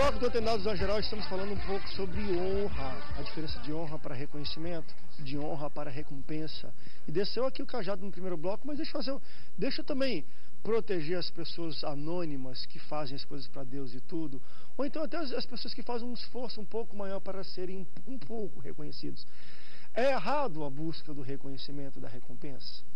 bloco do Atendados ao Geral estamos falando um pouco sobre honra, a diferença de honra para reconhecimento, de honra para recompensa. E desceu aqui o cajado no primeiro bloco, mas deixa eu, fazer, deixa eu também proteger as pessoas anônimas que fazem as coisas para Deus e tudo, ou então até as, as pessoas que fazem um esforço um pouco maior para serem um pouco reconhecidos. É errado a busca do reconhecimento da recompensa?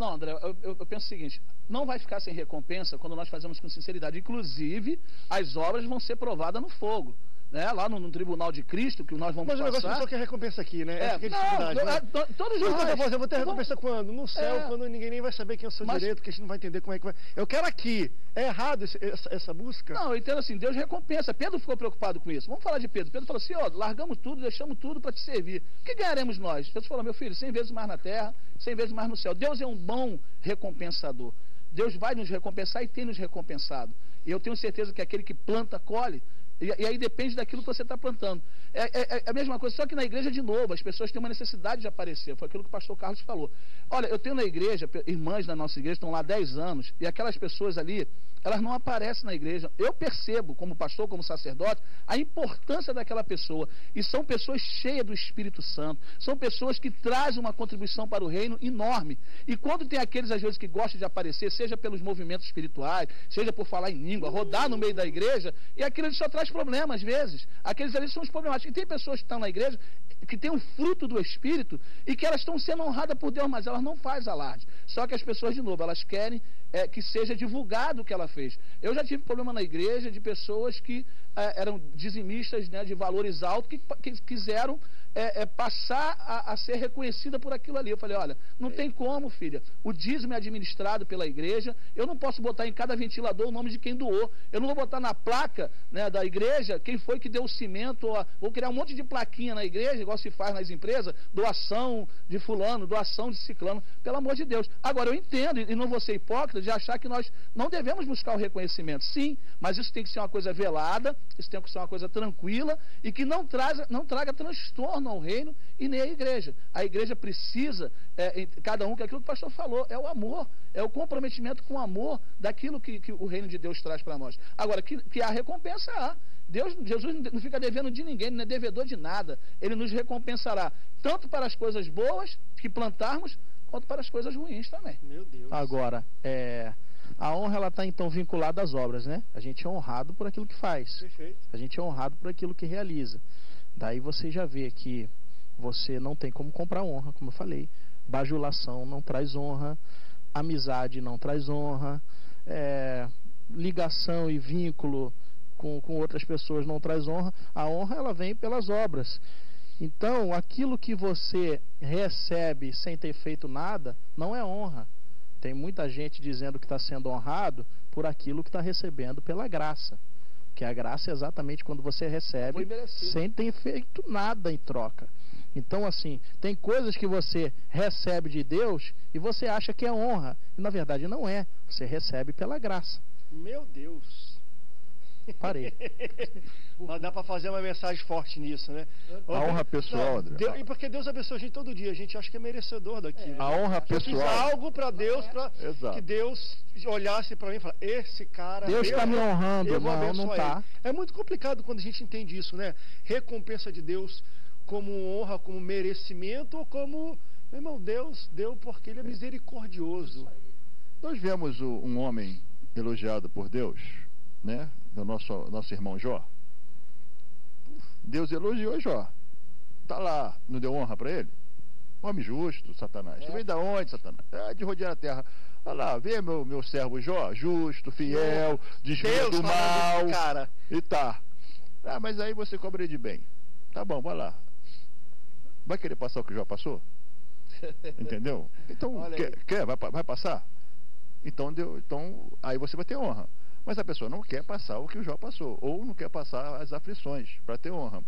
Não, André, eu, eu, eu, penso o seguinte: não vai ficar sem recompensa quando nós fazemos com sinceridade. Inclusive, as obras vão ser provadas no fogo né, lá no, no, tribunal de Cristo, que nós vamos Mas passar... Mas o negócio só quer recompensa aqui, né? É, não, né? É, todos os eu vou ter recompensa quando? No céu, é, quando ninguém nem vai saber quem é o seu mas... direito, que a gente não vai entender como é que vai... Eu quero aqui. É errado esse, essa, essa, busca? Não, eu entendo assim, Deus recompensa. Pedro ficou preocupado com isso. Vamos falar de Pedro. Pedro falou assim, ó, largamos tudo, deixamos tudo para te servir. O que ganharemos nós? Jesus falou, meu filho, cem vezes mais na terra, cem vezes mais no céu. Deus é um bom recompensador. Deus vai nos recompensar e tem nos recompensado. E eu tenho certeza que aquele que planta, colhe. E, e aí depende daquilo que você está plantando. É, é, é, a mesma coisa, só que na igreja, de novo, as pessoas têm uma necessidade de aparecer. Foi aquilo que o pastor Carlos falou. Olha, eu tenho na igreja, irmãs da nossa igreja estão lá há 10 anos, e aquelas pessoas ali, elas não aparecem na igreja. Eu percebo, como pastor, como sacerdote, a importância daquela pessoa. E são pessoas cheias do Espírito Santo. São pessoas que trazem uma contribuição para o reino enorme. E quando tem aqueles, às vezes, que gostam de aparecer, seja pelos movimentos espirituais, seja por falar em língua, rodar no meio da igreja, e aquilo só traz problemas, às vezes. Aqueles ali são os problemáticos. E tem pessoas que estão na igreja que têm o fruto do Espírito e que elas estão sendo honradas por Deus, mas elas não fazem alarde. Só que as pessoas, de novo, elas querem é, que seja divulgado o que ela fez. Eu já tive problema na igreja de pessoas que é, eram dizimistas né, de valores altos que, que quiseram é, é, passar a, a, ser reconhecida por aquilo ali. Eu falei, olha, não tem como, filha. O dízimo é administrado pela igreja. Eu não posso botar em cada ventilador o nome de quem doou. Eu não vou botar na placa né, da igreja quem foi que deu o cimento. Ou, vou criar um monte de plaquinha na igreja, igual se faz nas empresas, doação de fulano, doação de ciclano. Pelo amor de Deus. Agora, eu entendo, e não vou ser hipócrita, de achar que nós não devemos buscar o reconhecimento. Sim, mas isso tem que ser uma coisa velada, isso tem que ser uma coisa tranquila e que não, traz, não traga transtorno ao reino e nem à igreja. A igreja precisa, é, cada um, que aquilo que o pastor falou, é o amor, é o comprometimento com o amor daquilo que, que o reino de Deus traz para nós. Agora, que, que há recompensa há. Deus, Jesus não fica devendo de ninguém, não é devedor de nada. Ele nos recompensará, tanto para as coisas boas que plantarmos, quanto para as coisas ruins também. Meu Deus. Agora, é, a honra ela está então vinculada às obras, né? A gente é honrado por aquilo que faz. Perfeito. A gente é honrado por aquilo que realiza. Daí você já vê que você não tem como comprar honra, como eu falei. Bajulação não traz honra, amizade não traz honra, é, ligação e vínculo com, com outras pessoas não traz honra. A honra ela vem pelas obras. Então, aquilo que você recebe sem ter feito nada não é honra. Tem muita gente dizendo que está sendo honrado por aquilo que está recebendo pela graça. Que a graça é exatamente quando você recebe sem ter feito nada em troca. Então, assim, tem coisas que você recebe de Deus e você acha que é honra. E na verdade não é. Você recebe pela graça. Meu Deus. Parei. Mas dá para fazer uma mensagem forte nisso, né? A honra pessoal, André. Deus, e porque Deus abençoa a gente todo dia, a gente acha que é merecedor daquilo. É. A honra pessoal. Eu fiz algo para Deus, para que Deus olhasse para mim e falasse: esse cara. Deus está me honrando, eu vou não, não tá. É muito complicado quando a gente entende isso, né? Recompensa de Deus como honra, como merecimento ou como. Meu irmão, Deus deu porque Ele é misericordioso. Nós vemos um homem elogiado por Deus, né? Do nosso, nosso irmão Jó. Deus elogiou Jó. Tá lá, não deu honra para ele? Homem justo, Satanás. É. Tu vem da onde, Satanás? É de rodear a terra. Olha lá, vê meu, meu servo Jó, justo, fiel, desvio do mal. Cara. E tá. Ah, mas aí você cobra de bem. Tá bom, vai lá. Vai querer passar o que Jó passou? Entendeu? Então, quer, quer? Vai, vai passar? Então, deu, então, aí você vai ter honra. Mas a pessoa não quer passar o que o Jó passou, ou não quer passar as aflições para ter honra.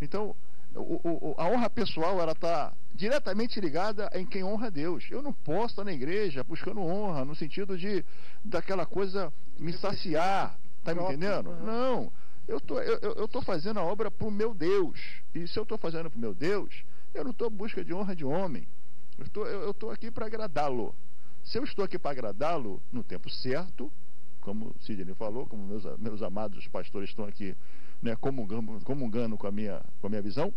Então, o, o, a honra pessoal ela está diretamente ligada em quem honra Deus. Eu não posso estar na igreja buscando honra no sentido de daquela coisa me saciar, tá me entendendo? Não. Eu tô, eu, eu tô fazendo a obra para o meu Deus. E se eu estou fazendo para o meu Deus, eu não estou em busca de honra de homem. Eu tô, estou aqui para agradá-lo. Se eu estou aqui para agradá-lo no tempo certo, como Sidney falou, como meus, meus amados pastores estão aqui né, comungando, comungando com, a minha, com a minha visão,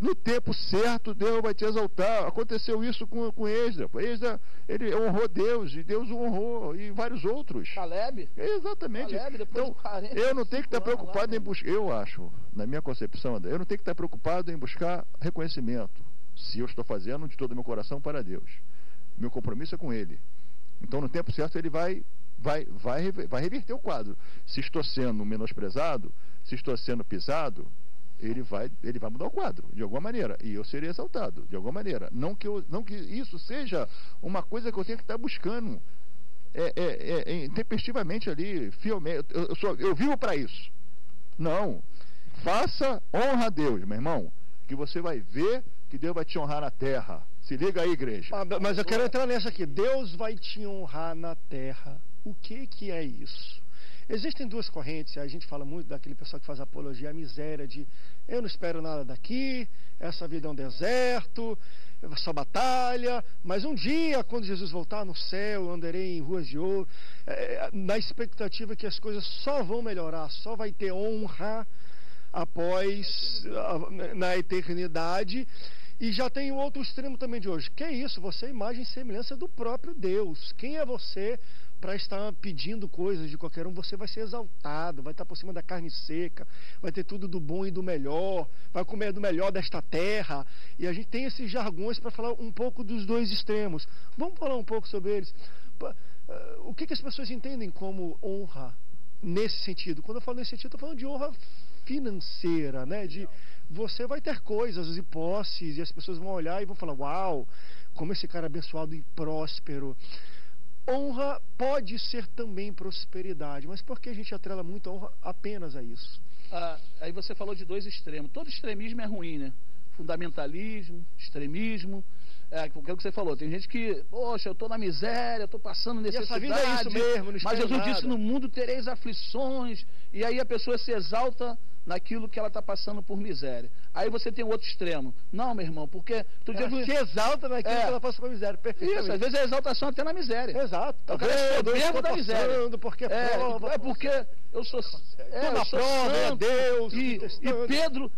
no tempo certo Deus vai te exaltar. Aconteceu isso com, com Esdra. Esdra, ele honrou Deus e Deus o honrou e vários outros. Caleb? Exatamente. Caleb, então, 40, eu não tenho que estar preocupado lá, em buscar, eu acho, na minha concepção, eu não tenho que estar preocupado em buscar reconhecimento, se eu estou fazendo de todo o meu coração para Deus. Meu compromisso é com Ele. Então, no tempo certo, Ele vai, vai, vai, vai reverter o quadro. Se estou sendo menosprezado, se estou sendo pisado, ele vai, ele vai mudar o quadro, de alguma maneira. E eu serei exaltado, de alguma maneira. Não que, eu, não que isso seja uma coisa que eu tenho que estar buscando é, é, é, é intempestivamente ali, fielmente. Eu, eu, sou, eu vivo para isso. Não. Faça honra a Deus, meu irmão, que você vai ver que Deus vai te honrar na terra. Se liga aí, igreja. Ah, mas eu quero entrar nessa aqui. Deus vai te honrar na terra. O que, que é isso? Existem duas correntes, a gente fala muito daquele pessoal que faz apologia à miséria, de eu não espero nada daqui, essa vida é um deserto, só batalha, mas um dia, quando Jesus voltar no céu, eu andarei em ruas de ouro, é, na expectativa que as coisas só vão melhorar, só vai ter honra após, na eternidade. E já tem o outro extremo também de hoje. Que é isso? Você é imagem e semelhança do próprio Deus. Quem é você para estar pedindo coisas de qualquer um, você vai ser exaltado, vai estar por cima da carne seca, vai ter tudo do bom e do melhor, vai comer do melhor desta terra. E a gente tem esses jargões para falar um pouco dos dois extremos. Vamos falar um pouco sobre eles. Eh, o que, que as pessoas entendem como honra nesse sentido? Quando eu falo nesse sentido, estou falando de honra financeira, né? De você vai ter coisas e posses, e as pessoas vão olhar e vão falar: Uau, como esse cara é abençoado e próspero. Honra pode ser também prosperidade, mas por que a gente atrela muito a honra apenas a isso? Ah, aí você falou de dois extremos. Todo extremismo é ruim, né? Fundamentalismo, extremismo. É aquilo que você falou, tem gente que, poxa, eu estou na miséria, eu estou passando necessidade. E essa vida é isso mesmo, não Mas Jesus nada. disse: no mundo tereis aflições. E aí a pessoa se exalta naquilo que ela está passando por miséria. Aí você tem o outro extremo. Não, meu irmão, porque tu ela se exalta naquilo é. que ela passa por miséria. Perfeitamente. Isso, às vezes é exaltação até na miséria. Exato. Tá o cara é soberbo da miséria. Porque é, prova, é porque eu sou, é, eu sou prova, é santo, é Deus. E, e Pedro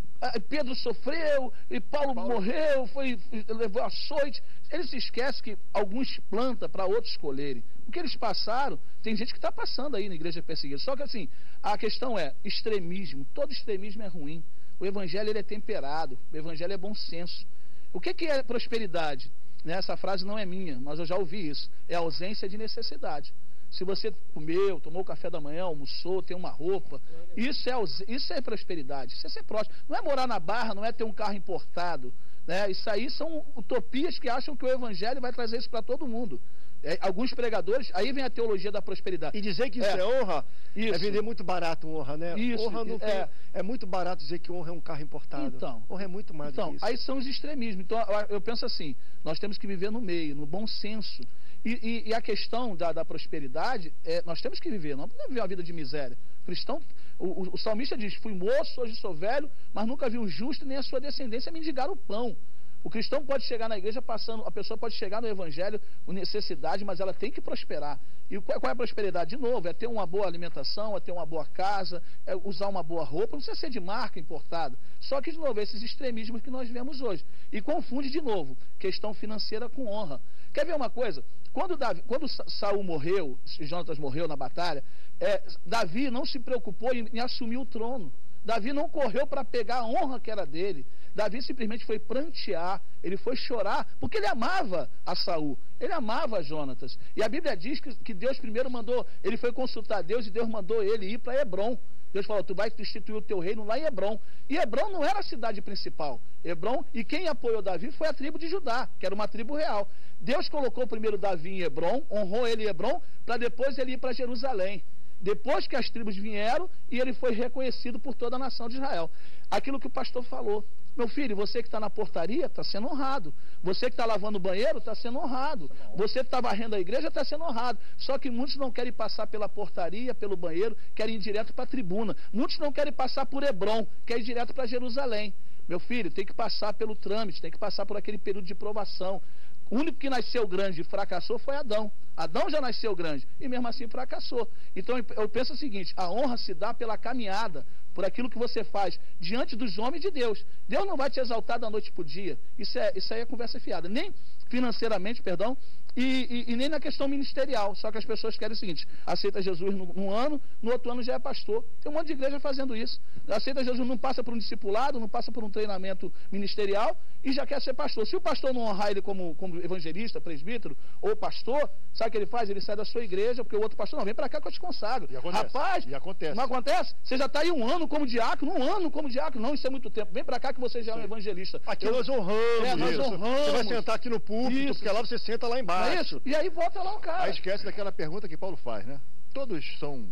Pedro sofreu, e Paulo, Paulo, morreu, foi, levou açoite. Ele se esquece que alguns plantam para outros colherem. O que eles passaram, tem gente que está passando aí na igreja perseguida. Só que assim, a questão é extremismo. Todo extremismo é ruim. O evangelho ele é temperado, o evangelho é bom senso. O que, que é prosperidade? Né, essa frase não é minha, mas eu já ouvi isso. É ausência de necessidade. Se você comeu, tomou café da manhã, almoçou, tem uma roupa, isso é, isso é prosperidade, isso é ser próximo. Não é morar na barra, não é ter um carro importado. Né? Isso aí são utopias que acham que o evangelho vai trazer isso para todo mundo. É, alguns pregadores, aí vem a teologia da prosperidade. E dizer que isso é, é honra é isso. é vender muito barato honra, né? Isso, honra não é, tem, é muito barato dizer que honra é um carro importado. Então, honra é muito mais então, do que isso. Aí são os extremismos. Então, eu penso assim, nós temos que viver no meio, no bom senso. E, e, e a questão da, da prosperidade, é, nós temos que viver, não podemos viver uma vida de miséria. Cristão, o, o, o salmista diz: Fui moço, hoje sou velho, mas nunca vi um justo nem a sua descendência mendigar o pão. O cristão pode chegar na igreja passando, a pessoa pode chegar no evangelho com necessidade, mas ela tem que prosperar. E qual, é a prosperidade? De novo, é ter uma boa alimentação, é ter uma boa casa, é usar uma boa roupa, não precisa ser de marca importada. Só que, de novo, esses extremismos que nós vemos hoje. E confunde, de novo, questão financeira com honra. Quer ver uma coisa? Quando, Davi, quando Saul morreu, Jonatas morreu na batalha, é, Davi não se preocupou em, em assumir o trono. Davi não correu para pegar a honra que era dele. Davi simplesmente foi prantear, ele foi chorar, porque ele amava a Saul, ele amava Jonatas. E a Bíblia diz que, que Deus primeiro mandou, ele foi consultar Deus e Deus mandou ele ir para Hebron. Deus falou: Tu vai instituir o teu reino lá em Hebron. E Hebron não era a cidade principal. Hebron, e quem apoiou Davi foi a tribo de Judá, que era uma tribo real. Deus colocou primeiro Davi em Hebron, honrou ele em Hebron, para depois ele ir para Jerusalém. Depois que as tribos vieram e ele foi reconhecido por toda a nação de Israel. Aquilo que o pastor falou. Meu filho, você que está na portaria está sendo honrado. Você que está lavando o banheiro está sendo honrado. Você que está varrendo a igreja está sendo honrado. Só que muitos não querem passar pela portaria, pelo banheiro, querem ir direto para a tribuna. Muitos não querem passar por Hebron, querem ir direto para Jerusalém. Meu filho, tem que passar pelo trâmite, tem que passar por aquele período de provação. O único que nasceu grande e fracassou foi Adão. Adão já nasceu grande e mesmo assim fracassou. Então eu penso o seguinte: a honra se dá pela caminhada, por aquilo que você faz diante dos homens de Deus. Deus não vai te exaltar da noite para o dia. Isso, é, isso aí é conversa fiada. Nem financeiramente, perdão, e, e, e, nem na questão ministerial. Só que as pessoas querem o seguinte: aceita Jesus num, ano, no outro ano já é pastor. Tem um monte de igreja fazendo isso. Aceita Jesus, não passa por um discipulado, não passa por um treinamento ministerial e já quer ser pastor. Se o pastor não honrar ele como, como evangelista, presbítero ou pastor, sabe o que ele faz? Ele sai da sua igreja, porque o outro pastor, não, vem para cá que eu te consagro. E acontece, Rapaz, e acontece. não acontece? Você já está aí um ano como diácono, um ano como diácono. Não, isso é muito tempo. Vem para cá que você já é um evangelista. Aqui eu, nós honramos. É, nós honramos. Você vai sentar aqui no púlpito, isso. porque lá você senta lá embaixo. É isso. E aí volta lá o cara. Aí esquece daquela pergunta que Paulo faz, né? Todos são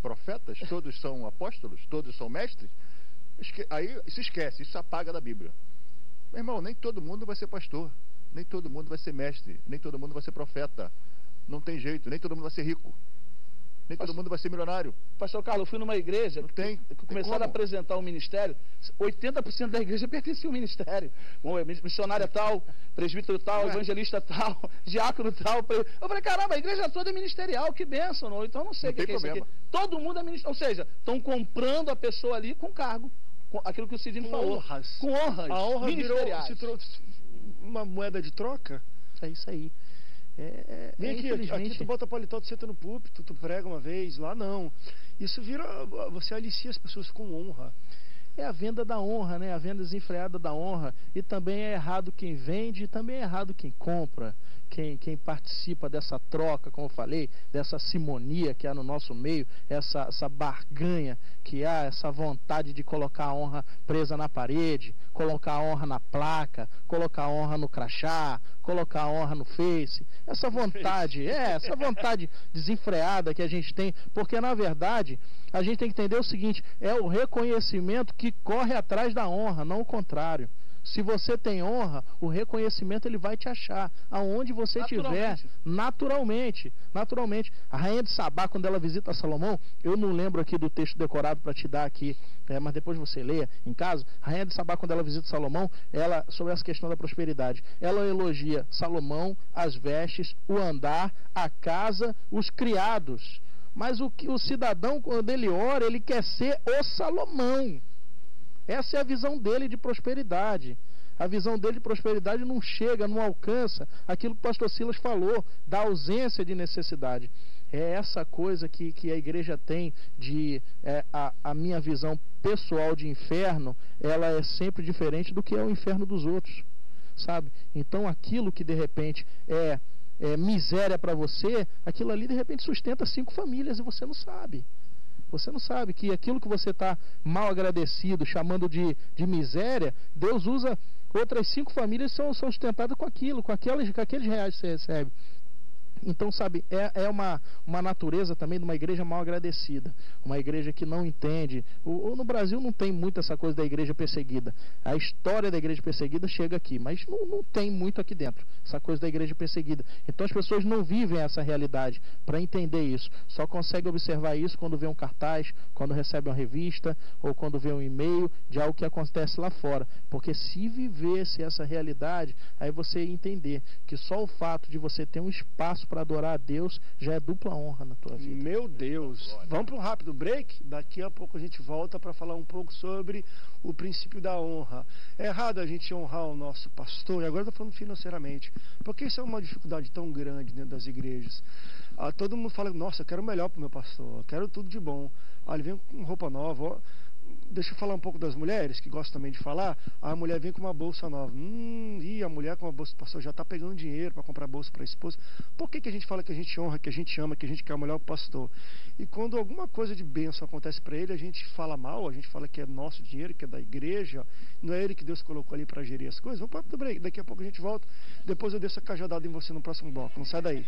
profetas, todos são apóstolos, todos são mestres. Aí se esquece, isso apaga da Bíblia. Meu irmão, nem todo mundo vai ser pastor, nem todo mundo vai ser mestre, nem todo mundo vai ser profeta. Não tem jeito, nem todo mundo vai ser rico. Nem todo mundo vai ser milionário. Pastor Carlos, eu fui numa igreja, não tem, que começaram a apresentar o um ministério, 80% da igreja pertencia ao ministério. Missionária tal, presbítero tal, é. evangelista tal, diácono tal. Eu falei, caramba, a igreja toda é ministerial, que benção. Não? Então não sei o que, que é isso aqui. Todo mundo é ministerial. Ou seja, estão comprando a pessoa ali com cargo. Com aquilo que o Cidinho falou. Honras. Com honras. A honra virou se uma moeda de troca. É isso aí. É, é, Vem é, aqui, aqui tu bota paletó, tu senta no púlpito, tu prega uma vez, lá não. Isso vira, você alicia as pessoas com honra. É a venda da honra, né? A venda desenfreada da honra. E também é errado quem vende, e também é errado quem compra quem, quem participa dessa troca, como eu falei, dessa simonia que há no nosso meio, essa, essa barganha que há, essa vontade de colocar a honra presa na parede, colocar a honra na placa, colocar a honra no crachá, colocar a honra no Face. Essa vontade, é, essa vontade desenfreada que a gente tem, porque na verdade a gente tem que entender o seguinte: é o reconhecimento que corre atrás da honra, não o contrário. Se você tem honra, o reconhecimento ele vai te achar aonde você estiver, naturalmente, naturalmente. A rainha de Sabá, quando ela visita Salomão, eu não lembro aqui do texto decorado para te dar aqui, é, mas depois você leia em casa. A rainha de Sabá, quando ela visita Salomão, ela sobre essa questão da prosperidade, ela elogia Salomão, as vestes, o andar, a casa, os criados. Mas o, o cidadão, quando ele ora, ele quer ser o Salomão. Essa é a visão dele de prosperidade. A visão dele de prosperidade não chega, não alcança aquilo que o pastor Silas falou, da ausência de necessidade. É essa coisa que, que a igreja tem de é, a, a minha visão pessoal de inferno, ela é sempre diferente do que é o inferno dos outros, sabe? Então aquilo que de repente é, é miséria para você, aquilo ali de repente sustenta cinco famílias e você não sabe. Você não sabe que aquilo que você está mal agradecido, chamando de, de miséria, Deus usa outras cinco famílias que são, sustentadas com aquilo, com, aquelas, com aqueles reais que você recebe. Então, sabe, é, é uma, uma natureza também de uma igreja mal agradecida. Uma igreja que não entende. O, no Brasil não tem muito essa coisa da igreja perseguida. A história da igreja perseguida chega aqui, mas não, não tem muito aqui dentro. Essa coisa da igreja perseguida. Então as pessoas não vivem essa realidade para entender isso. Só conseguem observar isso quando vê um cartaz, quando recebe uma revista ou quando vê um e-mail de algo que acontece lá fora. Porque se vivesse essa realidade, aí você ia entender que só o fato de você ter um espaço para adorar a Deus já é dupla honra na tua vida. Meu Deus. Vamos para um rápido break? Daqui a pouco a gente volta para falar um pouco sobre o princípio da honra. É errado a gente honrar o nosso pastor, e agora estou falando financeiramente, porque isso é uma dificuldade tão grande dentro das igrejas. Ah, todo mundo fala, nossa, eu quero o melhor para o meu pastor, eu quero tudo de bom. Ah, ele vem com roupa nova, ó deixa eu falar um pouco das mulheres, que gostam também de falar. A mulher vem com uma bolsa nova. Hum, e a mulher com uma bolsa, pastor, já está pegando dinheiro para comprar bolsa para a esposa. Por que, que a gente fala que a gente honra, que a gente ama, que a gente quer o melhor pastor? E quando alguma coisa de bênção acontece para ele, a gente fala mal, a gente fala que é nosso dinheiro, que é da igreja, não é ele que Deus colocou ali para gerir as coisas. Vamos para o break, daqui a pouco a gente volta. Depois eu desço a cajadada em você no próximo bloco. Não sai daí.